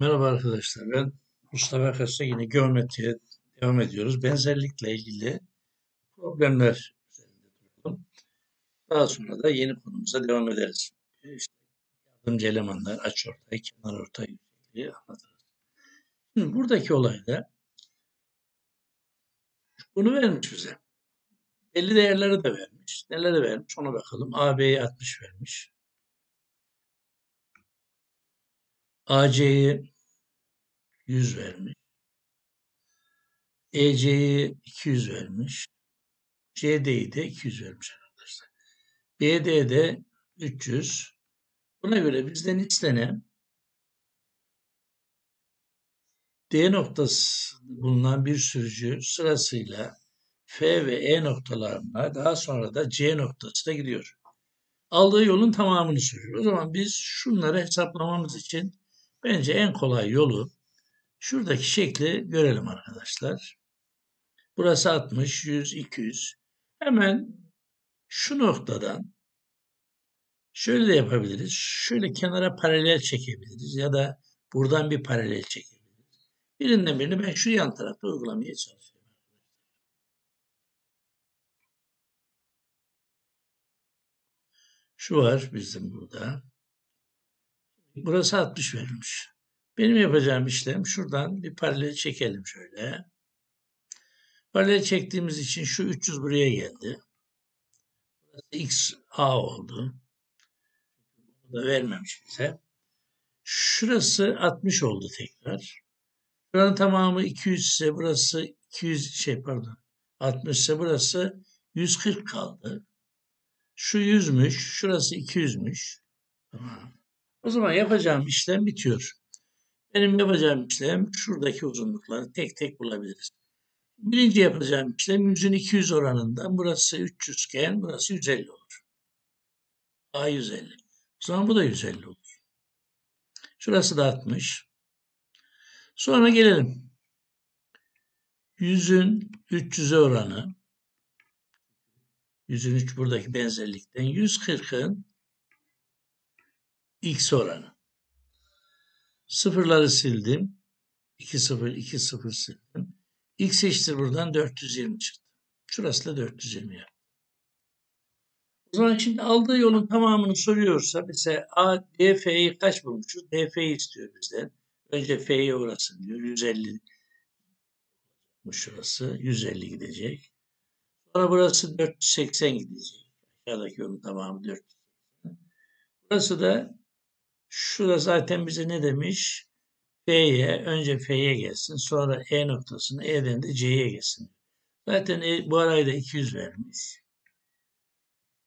Merhaba arkadaşlar. Ben Mustafa Kasa yine geometriye devam ediyoruz. Benzerlikle ilgili problemler üzerinde durdum. Daha sonra da yeni konumuza devam ederiz. İşte yardımcı elemanlar, açıortay, kenarortay yüksekliği anlatırız. Şimdi buradaki olayda bunu vermiş bize. Belli değerleri de vermiş. Neleri vermiş ona bakalım. AB'ye 60 vermiş. AC'yi 100 vermiş. EC'yi 200 vermiş. CD'yi de 200 vermiş arkadaşlar. BD'de 300. Buna göre bizden istenen D noktası bulunan bir sürücü sırasıyla F ve E noktalarına daha sonra da C noktasına gidiyor. Aldığı yolun tamamını soruyor. O zaman biz şunları hesaplamamız için bence en kolay yolu şuradaki şekli görelim arkadaşlar. Burası 60, 100, 200. Hemen şu noktadan şöyle de yapabiliriz. Şöyle kenara paralel çekebiliriz ya da buradan bir paralel çekebiliriz. Birinden birini ben şu yan tarafta uygulamaya çalışıyorum. Şu var bizim burada. Burası 60 verilmiş. Benim yapacağım işlem şuradan bir paralel çekelim şöyle. Paralel çektiğimiz için şu 300 buraya geldi. Burası x a oldu. Bunu da vermemiş bize. Şurası 60 oldu tekrar. Buranın tamamı 200 ise burası 200 şey pardon 60 ise burası 140 kaldı. Şu 100'müş, şurası 200'müş. Tamam. O zaman yapacağım işlem bitiyor. Benim yapacağım işlem şuradaki uzunlukları tek tek bulabiliriz. Birinci yapacağım işlem 100'ün 200 oranından burası 300 iken burası 150 olur. A 150. O zaman bu da 150 olur. Şurası da 60. Sonra gelelim. 100'ün 300'e oranı 100'ün 3 buradaki benzerlikten 140'ın x oranı. Sıfırları sildim. 2 sıfır, 2 sıfır sildim. X eşittir buradan 420 çıktı. Şurası da 420 yaptı. O zaman şimdi aldığı yolun tamamını soruyorsa mesela A, D, F'yi kaç bulmuşuz? D, F'yi istiyor bizden. Önce F'ye uğrasın diyor. 150 bu şurası. 150 gidecek. Sonra burası 480 gidecek. Aşağıdaki yolun tamamı 480. Burası da Şurada zaten bize ne demiş? F'ye, önce F'ye gelsin. Sonra E noktasını E'den de C'ye gelsin. Zaten e, bu arayı da 200 vermiş.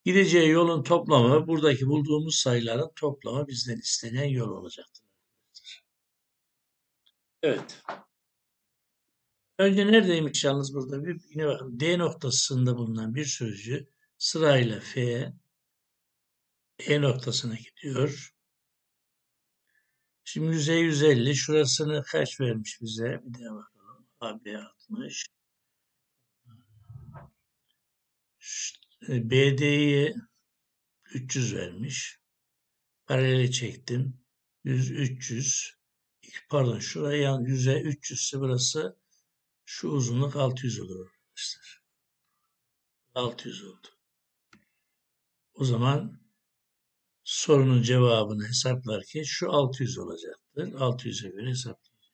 Gideceği yolun toplamı, buradaki bulduğumuz sayıların toplamı bizden istenen yol olacaktır. Evet. Önce neredeymiş yalnız burada? Bir, yine bakın D noktasında bulunan bir sürücü sırayla F, E noktasına gidiyor. Şimdi yüzey 150. Şurasını kaç vermiş bize? Bir daha bakalım. AB 60. BD'yi 300 vermiş. Paraleli çektim. 100, 300. Pardon şuraya yan yüze 300 ise burası şu uzunluk 600 olur arkadaşlar. 600 oldu. O zaman sorunun cevabını hesaplarken şu 600 olacaktır. 600'e göre hesaplayacağız.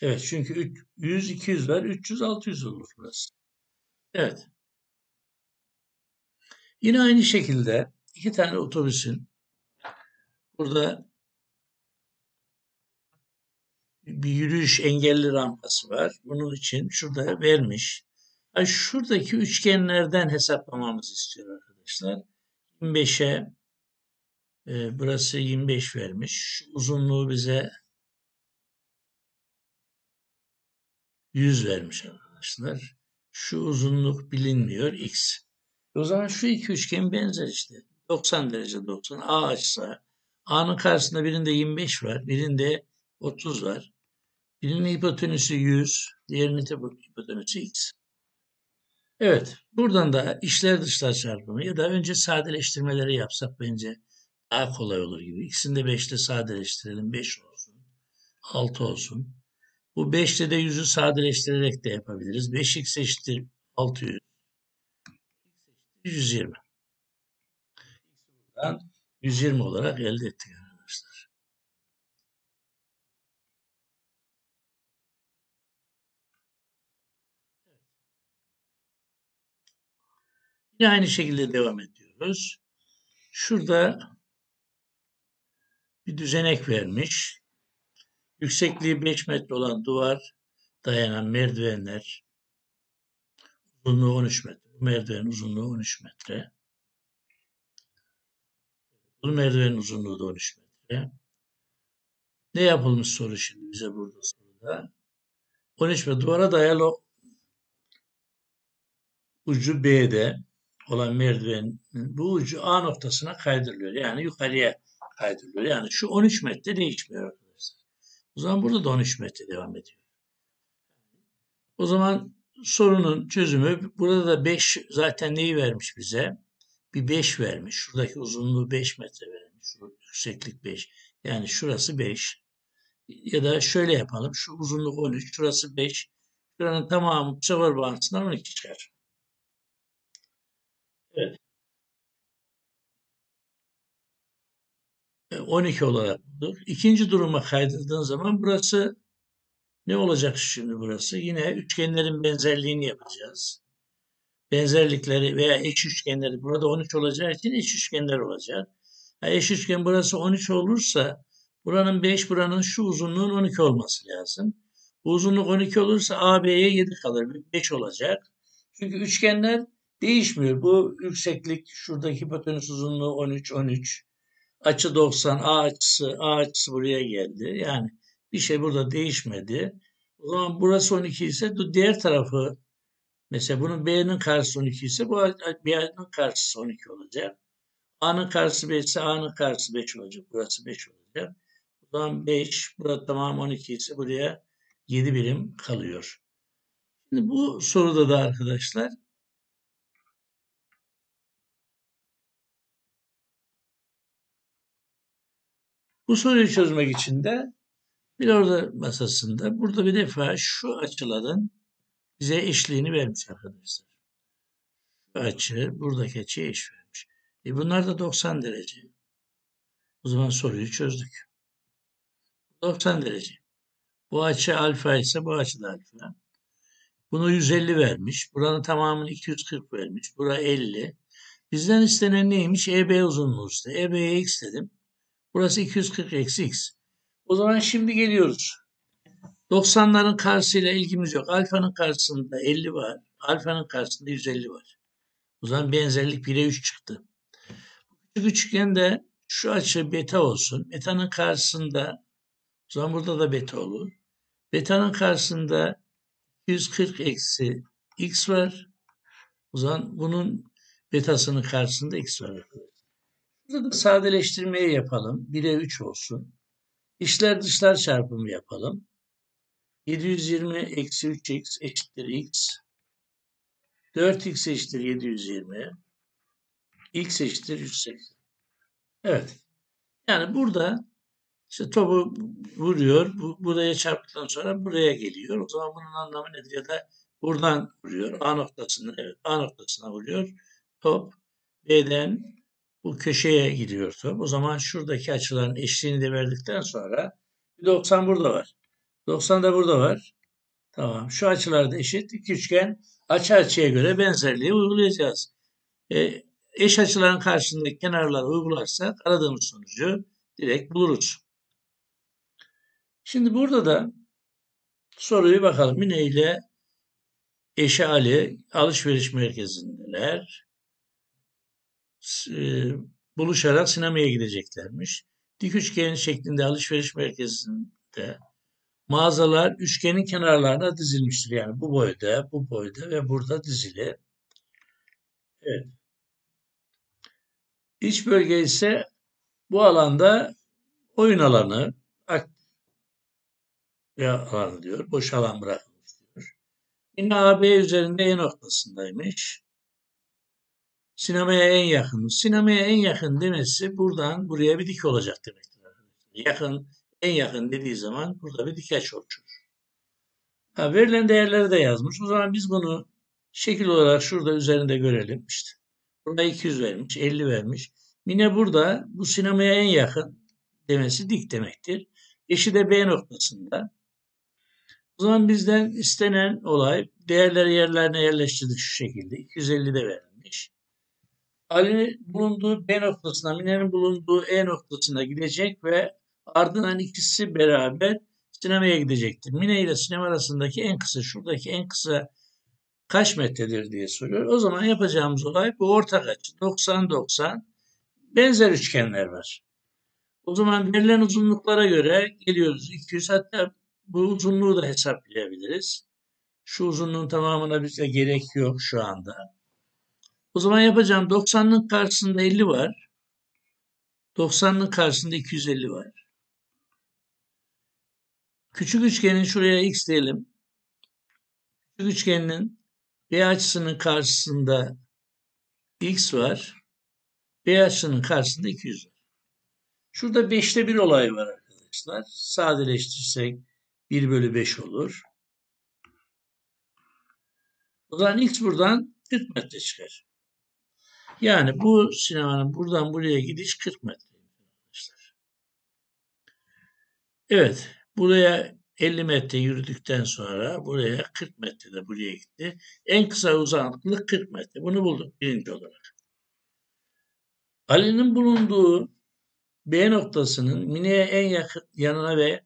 Evet çünkü 100, 200 var. 300, 600 olur burası. Evet. Yine aynı şekilde iki tane otobüsün burada bir yürüyüş engelli rampası var. Bunun için şurada vermiş. Yani şuradaki üçgenlerden hesaplamamız istiyor arkadaşlar. 25'e e, burası 25 vermiş. Uzunluğu bize 100 vermiş arkadaşlar. Şu uzunluk bilinmiyor x. O zaman şu iki üçgen benzer işte. 90 derece 90. A açsa A'nın karşısında birinde 25 var. Birinde 30 var. Birinin hipotenüsü 100. Diğerinin hipotenüsü x. Evet. Buradan da işler dışlar çarpımı ya da önce sadeleştirmeleri yapsak bence daha kolay olur gibi. İkisini de 5'te sadeleştirelim. 5 olsun. 6 olsun. Bu 5'te de 100'ü sadeleştirerek de yapabiliriz. 5x eşittir 600. 120. Buradan 120 olarak elde ettik arkadaşlar. Yine aynı şekilde devam ediyoruz. Şurada bir düzenek vermiş. Yüksekliği 5 metre olan duvar dayanan merdivenler uzunluğu 13 metre. Bu merdivenin uzunluğu 13 metre. Bu merdivenin uzunluğu da 13 metre. Ne yapılmış soru şimdi bize burada soruda? 13 metre duvara dayalı ucu B'de olan merdivenin bu ucu A noktasına kaydırılıyor. Yani yukarıya kaydırılıyor. Yani şu 13 metre değişmiyor arkadaşlar. O zaman burada da 13 metre devam ediyor. O zaman sorunun çözümü burada da 5 zaten neyi vermiş bize? Bir 5 vermiş. Şuradaki uzunluğu 5 metre vermiş. Yükseklik 5. Yani şurası 5. Ya da şöyle yapalım. Şu uzunluk 13. Şurası 5. Şuranın tamamı bu sefer bağıntısından 12 çıkar. Evet. 12 olarak budur. İkinci duruma kaydırdığın zaman burası ne olacak şimdi burası? Yine üçgenlerin benzerliğini yapacağız. Benzerlikleri veya eş üçgenleri burada 13 olacağı için eş üçgenler olacak. Eş üçgen burası 13 olursa buranın 5 buranın şu uzunluğun 12 olması lazım. Bu uzunluk 12 olursa AB'ye 7 kalır. 5 olacak. Çünkü üçgenler değişmiyor. Bu yükseklik şuradaki hipotenüs uzunluğu 13 13. Açı 90 A açısı A açısı buraya geldi. Yani bir şey burada değişmedi. O zaman burası 12 ise diğer tarafı mesela bunun B'nin karşısı 12 ise bu B'nin karşısı 12 olacak. A'nın karşısı 5 ise A'nın karşısı 5 olacak. Burası 5 olacak. O zaman 5, burada tamam 12 ise buraya 7 birim kalıyor. Şimdi bu soruda da arkadaşlar bu soruyu çözmek için de bir orada masasında burada bir defa şu açıların bize eşliğini vermiş arkadaşlar. Şu açı buradaki açıya eş vermiş. E bunlar da 90 derece. O zaman soruyu çözdük. 90 derece. Bu açı alfa ise bu açı da alfa. Bunu 150 vermiş. Buranın tamamını 240 vermiş. Bura 50. Bizden istenen neymiş? EB uzunluğu işte. EB'ye x dedim. Burası 240 eksi x. O zaman şimdi geliyoruz. 90'ların karşısıyla ilgimiz yok. Alfanın karşısında 50 var. Alfanın karşısında 150 var. O zaman benzerlik 1'e 3 çıktı. Küçük üçgende şu açı beta olsun. Beta'nın karşısında o zaman burada da beta olur. Beta'nın karşısında 140 eksi x var. O zaman bunun betasının karşısında x var. Da sadeleştirmeyi yapalım. 1'e 3 olsun. İşler dışlar çarpımı yapalım. 720 eksi 3x eşittir x. 4x eşittir 720. x eşittir 180. Evet. Yani burada işte topu vuruyor. Bu, buraya çarptıktan sonra buraya geliyor. O zaman bunun anlamı nedir? Ya da buradan vuruyor. A noktasına, evet, A noktasına vuruyor. Top B'den bu köşeye gidiyor top. O zaman şuradaki açıların eşliğini de verdikten sonra 90 burada var. 90 da burada var. Tamam. Şu açılar da eşit. İki üçgen açı açıya göre benzerliği uygulayacağız. E, eş açıların karşısındaki kenarları uygularsak aradığımız sonucu direkt buluruz. Şimdi burada da soruyu bakalım. Mine ile eşi Ali alışveriş merkezindeler. E, buluşarak sinemaya gideceklermiş. Dik üçgen şeklinde alışveriş merkezinde mağazalar üçgenin kenarlarına dizilmiştir. Yani bu boyda, bu boyda ve burada dizili. Evet. İç bölge ise bu alanda oyun alanı, alanı diyor. Boş alan bırakılmış diyor. Yine AB üzerinde E noktasındaymış. Sinemaya en yakın. Sinemaya en yakın demesi buradan buraya bir dik olacak demektir. Yakın en yakın dediği zaman burada bir dikeç oluşur. Ha, verilen değerleri de yazmış. O zaman biz bunu şekil olarak şurada üzerinde görelim. İşte burada 200 vermiş, 50 vermiş. Yine burada bu sinemaya en yakın demesi dik demektir. Eşi de B noktasında. O zaman bizden istenen olay değerleri yerlerine yerleştirdik şu şekilde. 250 de verilmiş. Ali'nin bulunduğu B noktasına, Mine'nin bulunduğu E noktasına gidecek ve ardından ikisi beraber sinemaya gidecektir. Mine ile sinema arasındaki en kısa, şuradaki en kısa kaç metredir diye soruyor. O zaman yapacağımız olay bu ortak açı. 90-90 benzer üçgenler var. O zaman verilen uzunluklara göre geliyoruz 200 hatta bu uzunluğu da hesaplayabiliriz. Şu uzunluğun tamamına bize gerek yok şu anda. O zaman yapacağım 90'ın karşısında 50 var. 90'ın karşısında 250 var. Küçük üçgenin şuraya x diyelim. Küçük üçgenin B açısının karşısında x var. B açısının karşısında 200 var. Şurada 5'te 1 olay var arkadaşlar. Sadeleştirsek 1 bölü 5 olur. O zaman x buradan 40 metre çıkar. Yani bu sinemanın buradan buraya gidiş 40 metre. Evet. Buraya 50 metre yürüdükten sonra buraya 40 metrede buraya gitti. En kısa uzaklık 40 metre. Bunu bulduk birinci olarak. Ali'nin bulunduğu B noktasının Mine'ye en yakın yanına ve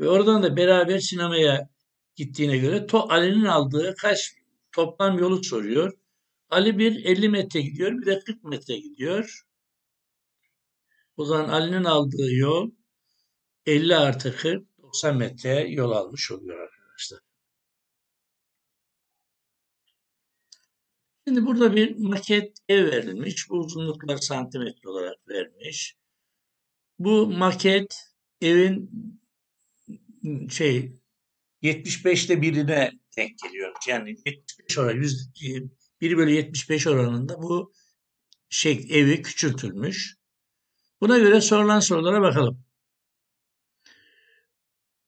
ve oradan da beraber sinemaya gittiğine göre to Ali'nin aldığı kaç toplam yolu soruyor. Ali bir 50 metre gidiyor, bir de 40 metre gidiyor. O zaman Ali'nin aldığı yol 50 artı 40 90 metre yol almış oluyor arkadaşlar. Şimdi burada bir maket ev verilmiş. Bu uzunluklar santimetre olarak vermiş. Bu maket evin şey 75'te birine denk geliyor. Yani 75 oran, 100, 1 bölü 75 oranında bu şey evi küçültülmüş. Buna göre sorulan sorulara bakalım.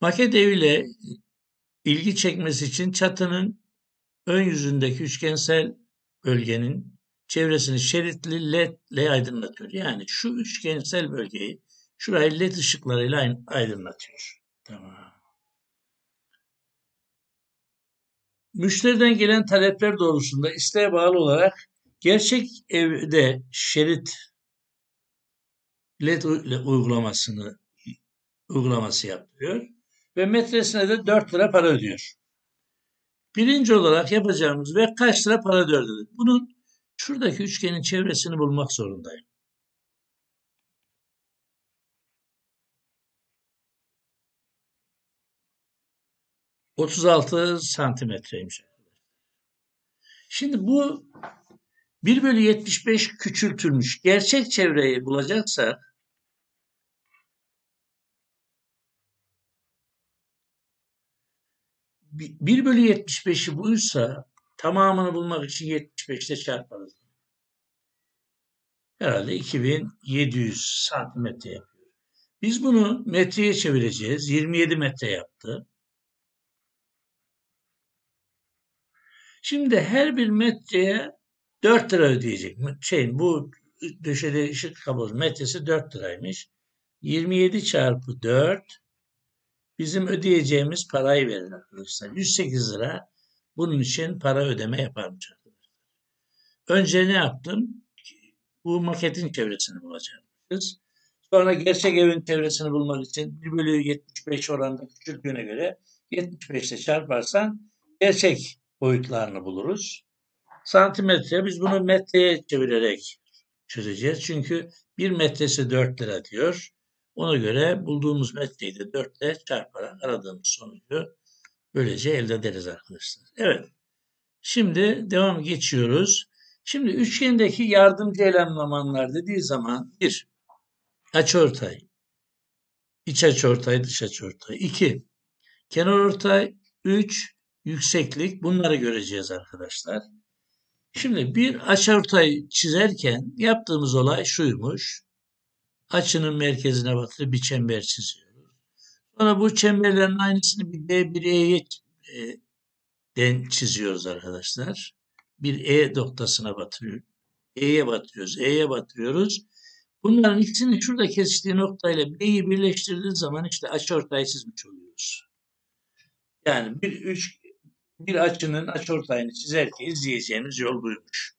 Maket eviyle ilgi çekmesi için çatının ön yüzündeki üçgensel bölgenin çevresini şeritli led ile aydınlatıyor. Yani şu üçgensel bölgeyi şurayı led ışıklarıyla aydınlatıyor. Tamam. Müşteriden gelen talepler doğrusunda isteğe bağlı olarak gerçek evde şerit led uygulamasını uygulaması yapıyor ve metresine de 4 lira para ödüyor. Birinci olarak yapacağımız ve kaç lira para ödüyor. Bunun şuradaki üçgenin çevresini bulmak zorundayım. Otuz altı santimetreymiş. Şimdi bu 1 bölü 75 küçültülmüş. Gerçek çevreyi bulacaksak 1 bölü 75'i buysa tamamını bulmak için 75'te çarparız. Herhalde 2700 santimetre yapıyor. Biz bunu metreye çevireceğiz. 27 metre yaptı. Şimdi her bir metreye 4 lira ödeyecek. Şey, bu döşede ışık kablosu metresi 4 liraymış. 27 çarpı 4 bizim ödeyeceğimiz parayı verir arkadaşlar. 108 lira bunun için para ödeme yaparmış arkadaşlar. Önce ne yaptım? Bu maketin çevresini bulacağız. Sonra gerçek evin çevresini bulmak için 1 bölü 75 oranında küçültüğüne göre 75 ile çarparsan gerçek boyutlarını buluruz. Santimetre biz bunu metreye çevirerek çözeceğiz. Çünkü bir metresi 4 lira diyor. Ona göre bulduğumuz metreyi de 4 ile çarparak aradığımız sonucu böylece elde ederiz arkadaşlar. Evet. Şimdi devam geçiyoruz. Şimdi üçgendeki yardımcı elemanlar dediği zaman bir açıortay, iç açıortay, dış açıortay. 2 kenar ortay, 3 yükseklik bunları göreceğiz arkadaşlar. Şimdi bir açıortay çizerken yaptığımız olay şuymuş açının merkezine batırıp bir çember çiziyoruz. Sonra bu çemberlerin aynısını bir D, bir E'ye e, den çiziyoruz arkadaşlar. Bir E noktasına batırıyoruz. E'ye batırıyoruz. E'ye batırıyoruz. Bunların ikisinin şurada kesiştiği noktayla B'yi birleştirdiği zaman işte açıortay çizmiş oluyoruz. Yani bir üç bir açının açıortayını çizerken izleyeceğimiz yol buymuş.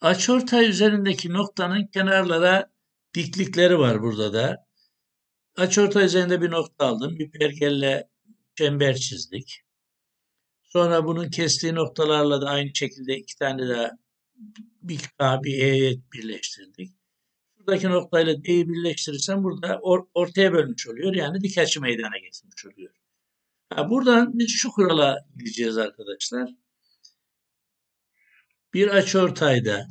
Açıortay üzerindeki noktanın kenarlara diklikleri var burada da. Açıortay üzerinde bir nokta aldım. Bir pergelle çember çizdik. Sonra bunun kestiği noktalarla da aynı şekilde iki tane daha bir K bir E'ye birleştirdik. Buradaki noktayla D'yi birleştirirsem burada or, ortaya bölmüş oluyor. Yani dik açı meydana getirmiş oluyor. Ha, buradan biz şu kurala gideceğiz arkadaşlar. Bir açıortayda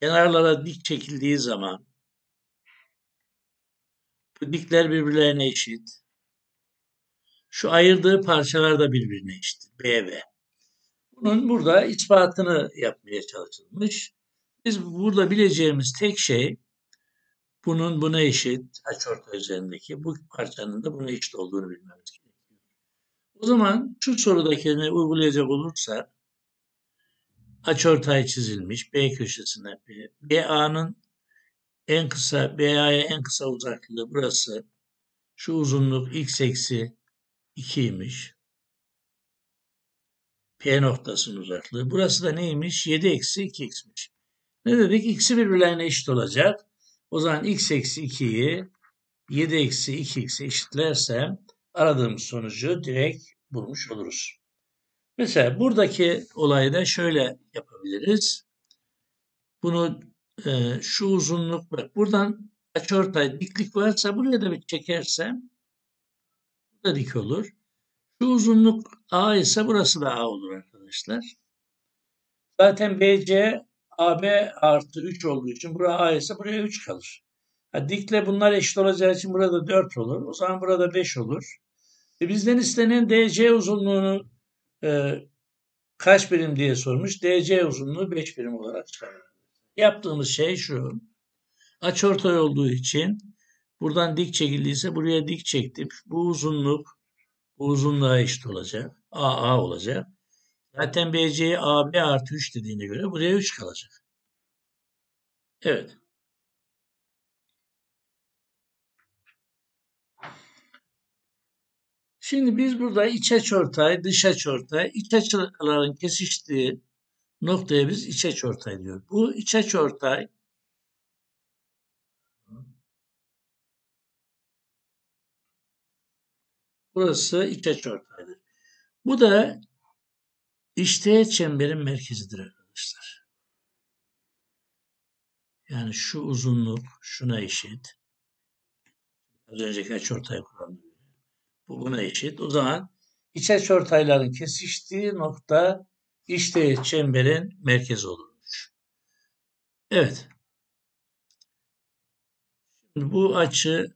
kenarlara dik çekildiği zaman bu dikler birbirlerine eşit. Şu ayırdığı parçalar da birbirine eşit. B ve. Bunun burada ispatını yapmaya çalışılmış. Biz burada bileceğimiz tek şey bunun buna eşit açıortay üzerindeki bu parçanın da buna eşit olduğunu bilmemiz gerekiyor. O zaman şu sorudakini uygulayacak olursa açıortay çizilmiş B köşesine BA'nın en kısa BA'ya en kısa uzaklığı burası. Şu uzunluk x eksi 2'ymiş. P noktasının uzaklığı. Burası da neymiş? 7 eksi 2x'miş. Ne dedik? X'i birbirlerine eşit olacak. O zaman x eksi 2'yi 7 eksi 2x'e eşitlersem aradığımız sonucu direkt bulmuş oluruz. Mesela buradaki olayı da şöyle yapabiliriz. Bunu e, şu uzunluk bak buradan açıortay diklik varsa buraya da bir çekersem bu da dik olur. Şu uzunluk A ise burası da A olur arkadaşlar. Zaten BC AB artı 3 olduğu için buraya A ise buraya 3 kalır. Ha, dikle bunlar eşit olacağı için burada 4 olur. O zaman burada 5 olur. E bizden istenen DC uzunluğunu e, kaç birim diye sormuş. DC uzunluğu 5 birim olarak çıkarır. Yaptığımız şey şu. Açıortay olduğu için buradan dik çekildiyse buraya dik çektim. Bu uzunluk bu uzunluğa eşit olacak. AA olacak. Zaten BC'ye AB artı 3 dediğine göre buraya 3 kalacak. Evet. Şimdi biz burada iç açıortay, dış açıortay, iç açıların kesiştiği noktaya biz iç açıortay diyoruz. Bu iç açıortay Burası iç açıortaydır. Bu da işteğet çemberin merkezidir arkadaşlar. Yani şu uzunluk şuna eşit. Az önceki açıortay kuramı. Bu buna eşit. O zaman iç açıortayların kesiştiği nokta işteğet çemberin merkezi olurmuş. Evet. Şimdi bu açı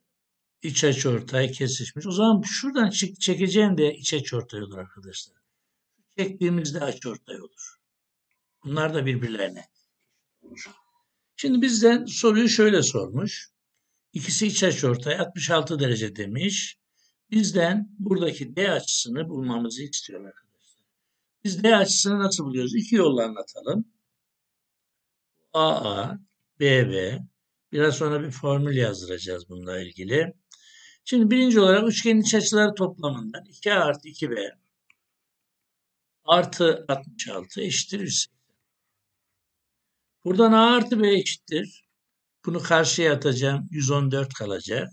iç açıortay kesişmiş. O zaman şuradan çekeceğim de iç açıortay olur arkadaşlar. Çektiğimizde açıortay olur. Bunlar da birbirlerine. Şimdi bizden soruyu şöyle sormuş. İkisi iç açıortay 66 derece demiş. Bizden buradaki D açısını bulmamızı istiyor arkadaşlar. Biz D açısını nasıl buluyoruz? İki yolla anlatalım. AA, BB. Biraz sonra bir formül yazdıracağız bununla ilgili. Şimdi birinci olarak üçgenin iç açıları toplamından 2 artı 2b artı 66 eşittir 180. Buradan a artı b eşittir. Bunu karşıya atacağım. 114 kalacak.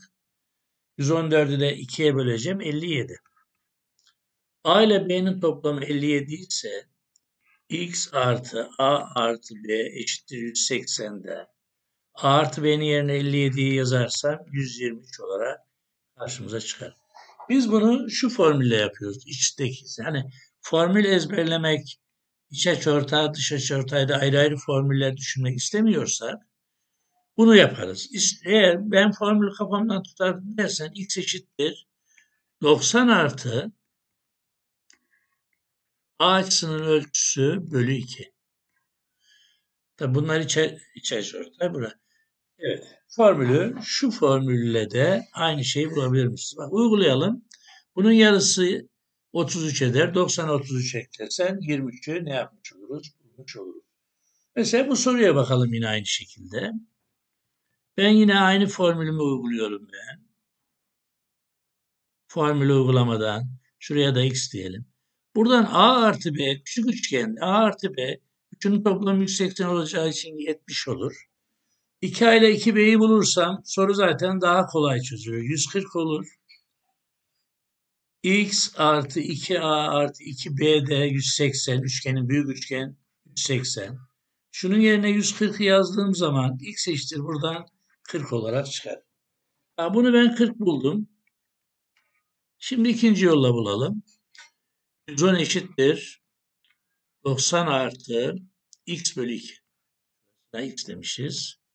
114'ü de 2'ye böleceğim. 57. A ile B'nin toplamı 57 ise X artı A artı B eşittir 180'de. A artı B'nin yerine 57'yi yazarsam 123 olarak karşımıza çıkar. Biz bunu şu formülle yapıyoruz. İçteki yani formül ezberlemek, iç açıortay, dış açıortayda ayrı ayrı formüller düşünmek istemiyorsak bunu yaparız. Eğer ben formülü kafamdan tutar dersen x eşittir 90 artı a açısının ölçüsü bölü 2. Tabi bunlar içe, iç açıortay bura. Evet. Formülü şu formülle de aynı şeyi bulabilir Bak uygulayalım. Bunun yarısı 33 eder. 90 33 eklersen 23'ü ne yapmış oluruz? Bulmuş oluruz. Mesela bu soruya bakalım yine aynı şekilde. Ben yine aynı formülümü uyguluyorum ben. Formülü uygulamadan şuraya da x diyelim. Buradan a artı b küçük üçgen a artı b üçünün toplamı 180 olacağı için 70 olur. 2a ile 2b'yi bulursam soru zaten daha kolay çözülür. 140 olur. x artı 2a artı 2b de 180. Üçgenin büyük üçgen 180. Şunun yerine 140 yazdığım zaman x eşittir buradan 40 olarak çıkar. Ha, bunu ben 40 buldum. Şimdi ikinci yolla bulalım. 110 eşittir. 90 artı x bölü 2. x demişiz.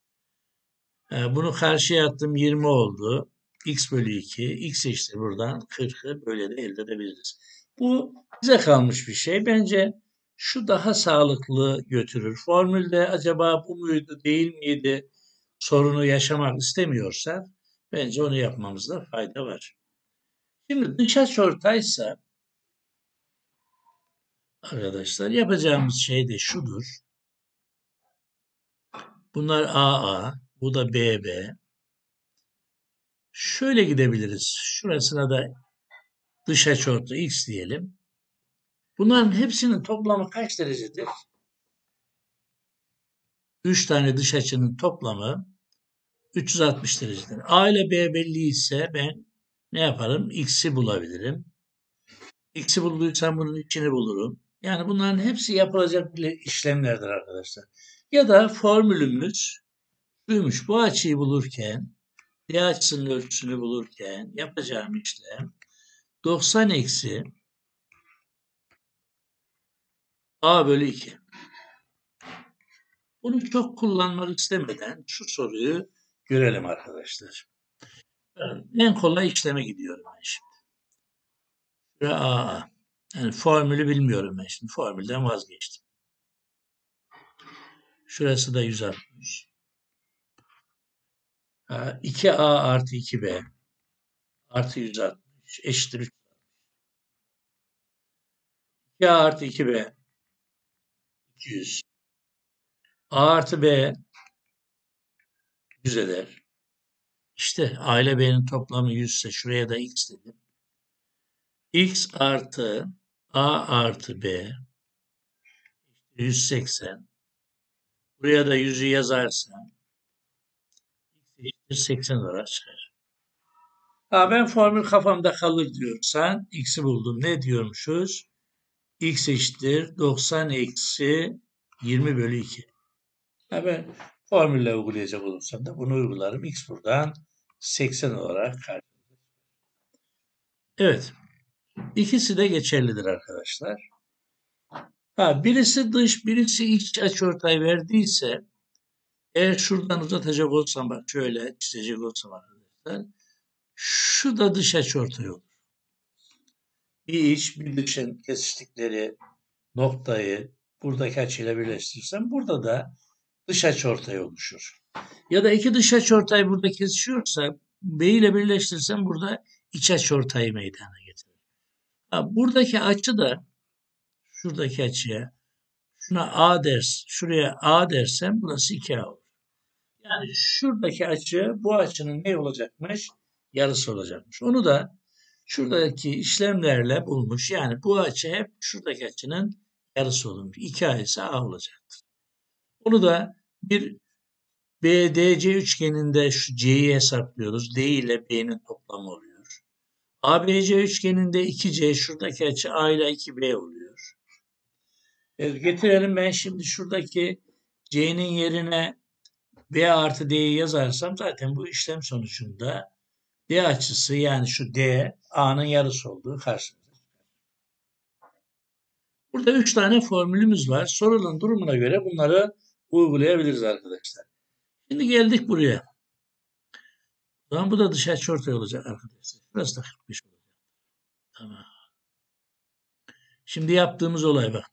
Bunu karşıya attım 20 oldu. x bölü 2. x eşittir buradan 40'ı böyle de elde edebiliriz. Bu bize kalmış bir şey. Bence şu daha sağlıklı götürür. Formülde acaba bu muydu değil miydi sorunu yaşamak istemiyorsak bence onu yapmamızda fayda var. Şimdi dış açıortaysa arkadaşlar yapacağımız şey de şudur. Bunlar AA, bu da BB. Şöyle gidebiliriz. Şurasına da dış açıortay X diyelim. Bunların hepsinin toplamı kaç derecedir? 3 tane dış açının toplamı 360 derecedir. A ile B belli ise ben ne yaparım? X'i bulabilirim. X'i bulduysam bunun içini bulurum. Yani bunların hepsi yapılacak işlemlerdir arkadaşlar. Ya da formülümüz şuymuş. Bu açıyı bulurken, D açısının ölçüsünü bulurken yapacağım işlem 90 eksi A bölü 2. Bunu çok kullanmak istemeden şu soruyu görelim arkadaşlar. En kolay işleme gidiyorum ben şimdi. Şuraya A. Yani formülü bilmiyorum ben şimdi. Formülden vazgeçtim. Şurası da 160. 2A artı 2B artı 160 eşittir 3. 2A artı 2B 200. A artı B 100 eder. İşte A ile B'nin toplamı 100 ise şuraya da X dedim. X artı A artı B 180. Buraya da 100'ü yazarsam 80 olarak çıkar. Ha ben formül kafamda kalır diyorsan X'i buldum. Ne diyormuşuz? X eşittir 90 eksi 20 bölü 2. Ha ben formülle uygulayacak olursam da bunu uygularım. X buradan 80 olarak karşımıza Evet. İkisi de geçerlidir arkadaşlar. Ha, birisi dış, birisi iç açıortay verdiyse eğer şuradan uzatacak olsam bak şöyle çizecek olsam arkadaşlar şu da dış açıortay olur. Bir iç bir dışın kesiştikleri noktayı buradaki açıyla birleştirirsem burada da dış açıortay oluşur. Ya da iki dış açıortay burada kesişiyorsa B ile birleştirirsem burada iç açıortayı meydana getirir. Ha, buradaki açı da şuradaki açıya şuna A ders, şuraya A dersem burası 2A olur. Yani şuradaki açı bu açının ne olacakmış? Yarısı olacakmış. Onu da şuradaki işlemlerle bulmuş. Yani bu açı hep şuradaki açının yarısı olmuş. 2A ise A olacaktır. Onu da bir BDC üçgeninde şu C'yi hesaplıyoruz. D ile B'nin toplamı oluyor. ABC üçgeninde 2C şuradaki açı A ile 2B oluyor. Evet, getirelim ben şimdi şuradaki C'nin yerine B artı D'yi yazarsam zaten bu işlem sonucunda D açısı yani şu D A'nın yarısı olduğu karşımıza. Burada üç tane formülümüz var. Sorunun durumuna göre bunları uygulayabiliriz arkadaşlar. Şimdi geldik buraya. O zaman bu da dış açıortay olacak arkadaşlar. Burası da 45 olacak. Tamam. Şimdi yaptığımız olay bak.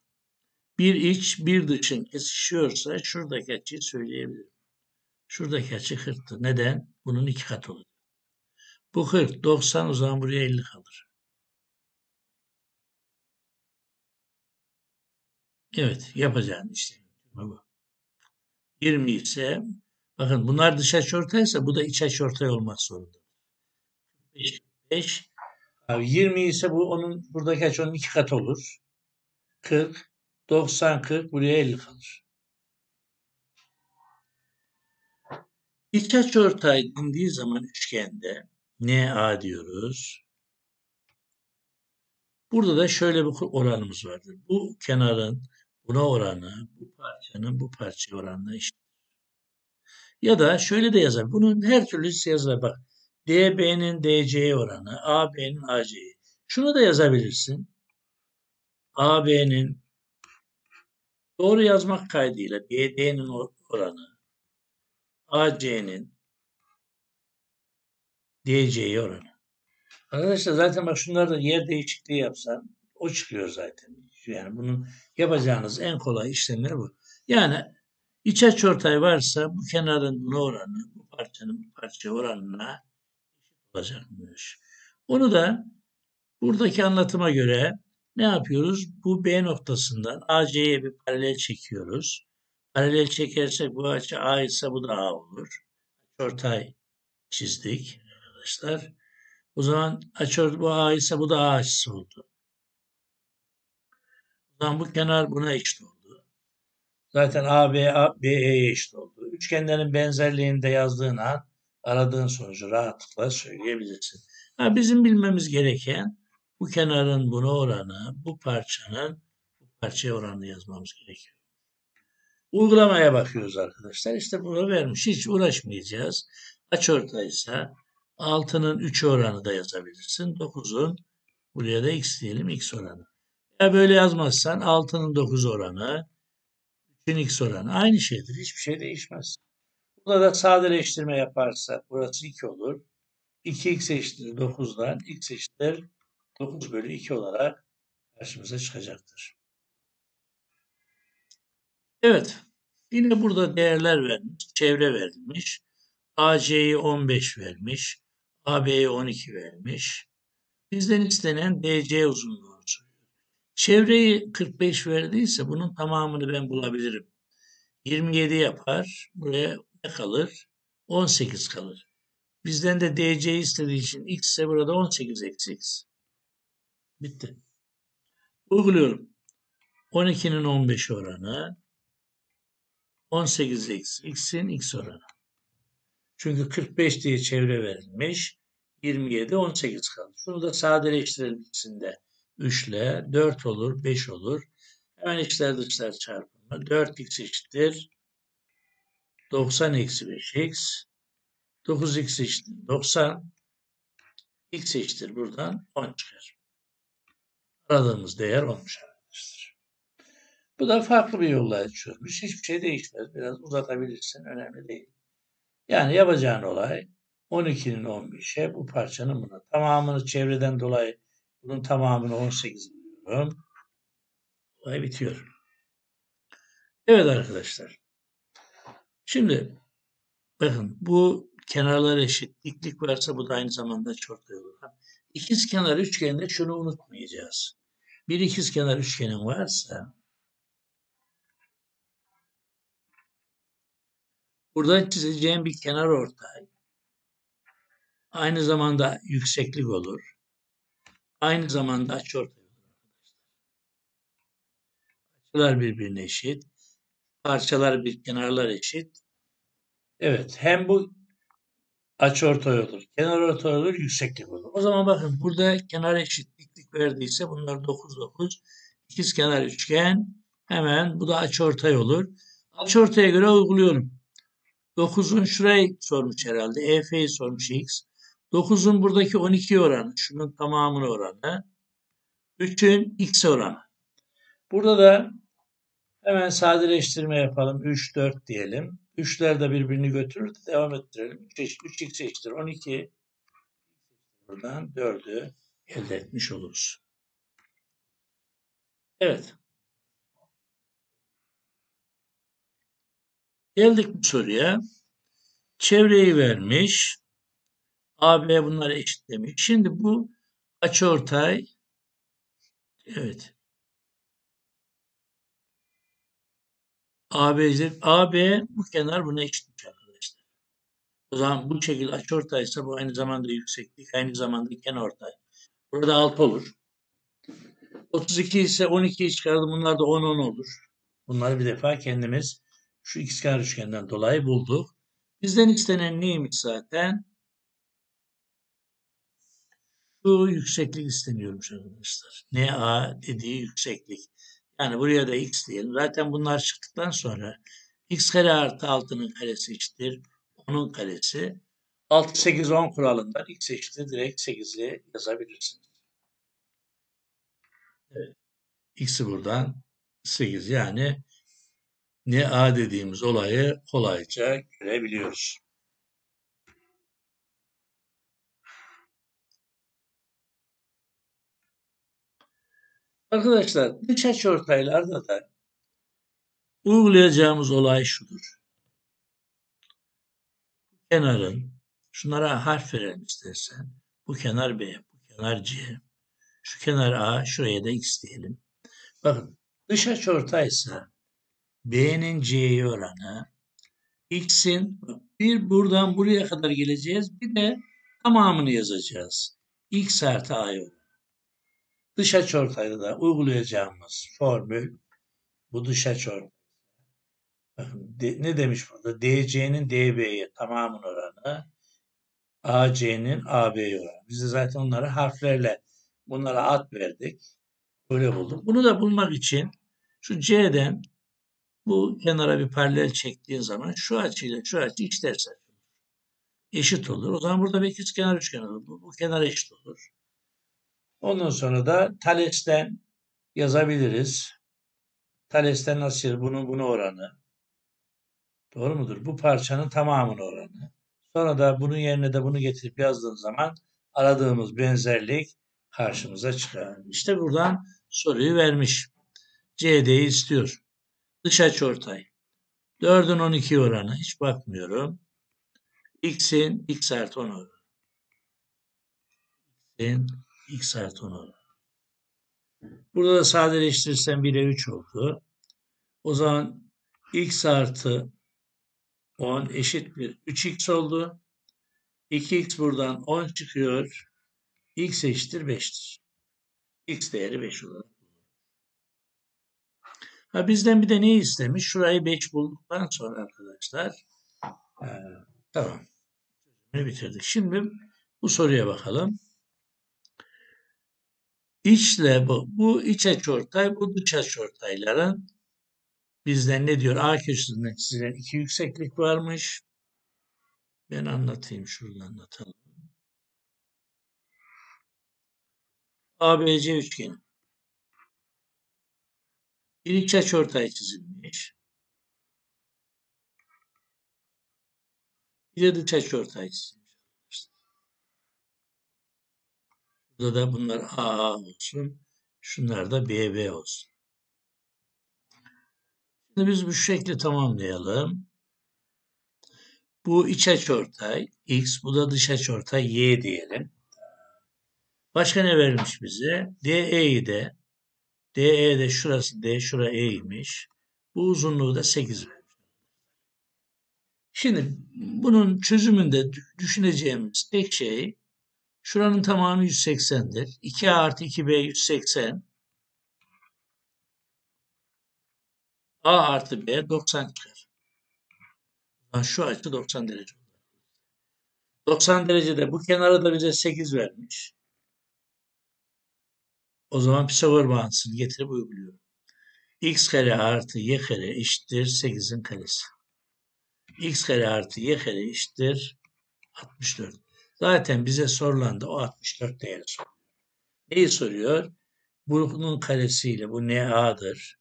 bir iç bir dışın kesişiyorsa şuradaki açıyı söyleyebilirim. Şuradaki açı 40'tı. Neden? Bunun iki katı olur. Bu 40, 90 o zaman buraya 50 kalır. Evet, yapacağın işlem bu. 20 ise bakın bunlar dış açıortaysa bu da iç açıortay olmak zorunda. 5, 5 20 ise bu onun buradaki açı onun iki katı olur. 40, 90, 40 buraya 50 kalır. İç açıortay dendiği zaman üçgende NA diyoruz. Burada da şöyle bir oranımız vardır. Bu kenarın buna oranı, bu parçanın bu parça oranına eşit. Ya da şöyle de yazar. Bunun her türlüsü yazılır. Bak DB'nin DC'ye oranı, AB'nin AC'ye. Şunu da yazabilirsin. AB'nin doğru yazmak kaydıyla BD'nin oranı, AC'nin DC'ye oranı. Arkadaşlar zaten bak şunlarda yer değişikliği yapsan o çıkıyor zaten. Yani bunun yapacağınız en kolay işlemler bu. Yani iç açıortay varsa bu kenarın oranı, bu parçanın bu parça oranına olacakmış. Onu da buradaki anlatıma göre ne yapıyoruz? Bu B noktasından AC'ye bir paralel çekiyoruz. Paralel çekersek bu açı A ise bu da A olur. Ortay çizdik arkadaşlar. O zaman açı bu A ise bu da A açısı oldu. O zaman bu kenar buna eşit oldu. Zaten AB, BE'ye eşit oldu. Üçgenlerin benzerliğini de yazdığın an aradığın sonucu rahatlıkla söyleyebilirsin. Ha, bizim bilmemiz gereken bu kenarın buna oranı, bu parçanın bu parçaya oranını yazmamız gerekiyor. Uygulamaya bakıyoruz arkadaşlar. İşte bunu vermiş. Hiç uğraşmayacağız. Açıortaysa 6'nın 3 oranı da yazabilirsin. 9'un buraya da x diyelim x oranı. Ya böyle yazmazsan 6'nın 9 oranı 3'ün x oranı aynı şeydir. Hiçbir şey değişmez. Burada da sadeleştirme yaparsak burası 2 olur. 2x eşittir 9'dan x eşittir 9 bölü 2 olarak karşımıza çıkacaktır. Evet. Yine burada değerler vermiş. Çevre verilmiş. AC'yi 15 vermiş. AB'ye 12 vermiş. Bizden istenen DC soruyor. Çevreyi 45 verdiyse bunun tamamını ben bulabilirim. 27 yapar. Buraya ne kalır? 18 kalır. Bizden de DC istediği için x ise burada 18 eksi x. Bitti. Uyguluyorum. 12'nin 15 oranı 18 x. x'in x oranı. Çünkü 45 diye çevre verilmiş. 27, 18 kaldı. Şunu da sadeleştirelim ikisinde. 3 ile 4 olur, 5 olur. Hemen içler dışlar çarpımı. 4x eşittir. 90 eksi 5x. 9x eşittir. 90. x eşittir buradan 10 çıkar. Aradığımız değer olmuş arkadaşlar. Bu da farklı bir yolla çözmüş. Hiçbir şey değişmez. Biraz uzatabilirsin. Önemli değil. Yani yapacağın olay 12'nin 15'e bu parçanın buna. Tamamını çevreden dolayı bunun tamamını 18 buluyorum. Olay bitiyor. Evet arkadaşlar. Şimdi bakın bu kenarlar eşit. Diklik varsa bu da aynı zamanda çortay olur. İkiz kenar üçgende şunu unutmayacağız. Bir ikiz kenar üçgenin varsa Burada çizeceğim bir kenar ortay. Aynı zamanda yükseklik olur. Aynı zamanda açıortay olur. Açılar birbirine eşit. Parçalar bir kenarlar eşit. Evet hem bu açıortay olur. Kenar ortay olur, yükseklik olur. O zaman bakın burada kenar eşitlik verdiyse bunlar 9 9 ikiz kenar üçgen hemen bu da açıortay olur. Açıortaya göre uyguluyorum. 9'un şurayı sormuş herhalde. EF'yi sormuş X. 9'un buradaki 12 oranı. Şunun tamamını oranı. 3'ün X oranı. Burada da hemen sadeleştirme yapalım. 3, 4 diyelim. 3'ler de birbirini götürür. Devam ettirelim. 3, 3x eşittir 12. Buradan 4'ü elde etmiş oluruz. Evet. Geldik bu soruya. Çevreyi vermiş. AB bunları eşitlemiş. Şimdi bu açıortay evet ABC AB bu kenar buna eşitmiş arkadaşlar. O zaman bu şekilde açıortaysa bu aynı zamanda yükseklik, aynı zamanda kenarortay. Burada 6 olur. 32 ise 12'yi çıkardım. Bunlar da 10 10 olur. Bunları bir defa kendimiz şu ikizkenar üçgenden dolayı bulduk. Bizden istenen neymiş zaten? Şu yükseklik isteniyormuş arkadaşlar. NA dediği yükseklik. Yani buraya da x diyelim. Zaten bunlar çıktıktan sonra x kare artı 6'nın karesi eşittir. 10'un karesi. 6, 8, 10 kuralından x eşittir direkt 8'i yazabilirsiniz. Evet. X'i buradan 8 yani ne A dediğimiz olayı kolayca görebiliyoruz. Arkadaşlar dış açıortaylarda da uygulayacağımız olay şudur. Kenarın şunlara harf verelim istersen. Bu kenar B, bu kenar C. Şu kenar A, şuraya da X diyelim. Bakın dış açıortaysa B'nin C'ye oranı X'in bir buradan buraya kadar geleceğiz. Bir de tamamını yazacağız. X artı A'ya oranı. Dış açıortayda da uygulayacağımız formül bu dış açıortay. Ne demiş burada? DC'nin DB'ye tamamın oranı AC'nin AB'ye oranı. Biz de zaten onları harflerle bunlara ad verdik. Böyle bulduk. Bunu da bulmak için şu C'den bu kenara bir paralel çektiğin zaman şu açıyla şu açı iç ters açı Eşit olur. O zaman burada bir kenar üçgen olur. Bu, bu kenar eşit olur. Ondan sonra da Thales'ten yazabiliriz. Thales'ten nasıl bunun bunu oranı. Doğru mudur? Bu parçanın tamamının oranı. Sonra da bunun yerine de bunu getirip yazdığın zaman aradığımız benzerlik karşımıza çıkar. İşte buradan soruyu vermiş. CD'yi istiyor. Dış açıortay. 4'ün 12 oranı. Hiç bakmıyorum. X'in X artı 10 oranı. X'in X artı 10 oranı. Burada da sadeleştirirsem 1'e 3 oldu. O zaman X artı 10 eşittir 3X oldu. 2X buradan 10 çıkıyor. X eşittir 5'tir. X değeri 5 olarak. Ha bizden bir de ne istemiş? Şurayı 5 bulduktan sonra arkadaşlar e, tamam. bitirdik. Şimdi bu soruya bakalım. İçle bu. Bu iç açıortay, bu dış açıortayların bizden ne diyor? A köşesinden çizilen iki yükseklik varmış. Ben anlatayım. Şurada anlatalım. ABC üçgeni. Bir iç açıortay çizilmiş. Bir de dış açıortay çizilmiş. Burada da bunlar AA olsun. Şunlar da BB olsun. Şimdi biz bu şekli tamamlayalım. Bu iç açıortay X, bu da dış açıortay Y diyelim. Başka ne verilmiş bize? DE'yi de DE de şurası D, şura E'ymiş. Bu uzunluğu da 8 vermiş. Şimdi bunun çözümünde düşüneceğimiz tek şey şuranın tamamı 180'dir. 2A artı 2B 180. A artı B 90 çıkar. Şu açı 90 derece. 90 derecede bu kenara da bize 8 vermiş. O zaman Pisagor bağıntısını getirip uyguluyorum. x kare artı y kare eşittir 8'in karesi. x kare artı y kare eşittir 64. Zaten bize sorulan da o 64 değeri. Neyi soruyor? Bunun karesiyle bu ne a'dır.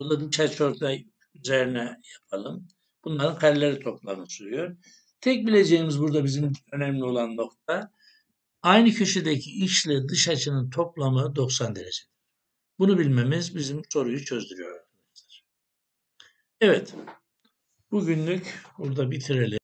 Bu da dış açıortay üzerine yapalım. Bunların kareleri toplamı soruyor. Tek bileceğimiz burada bizim önemli olan nokta Aynı köşedeki içle dış açının toplamı 90 derece. Bunu bilmemiz bizim soruyu çözdürüyor. Evet. Bugünlük burada bitirelim.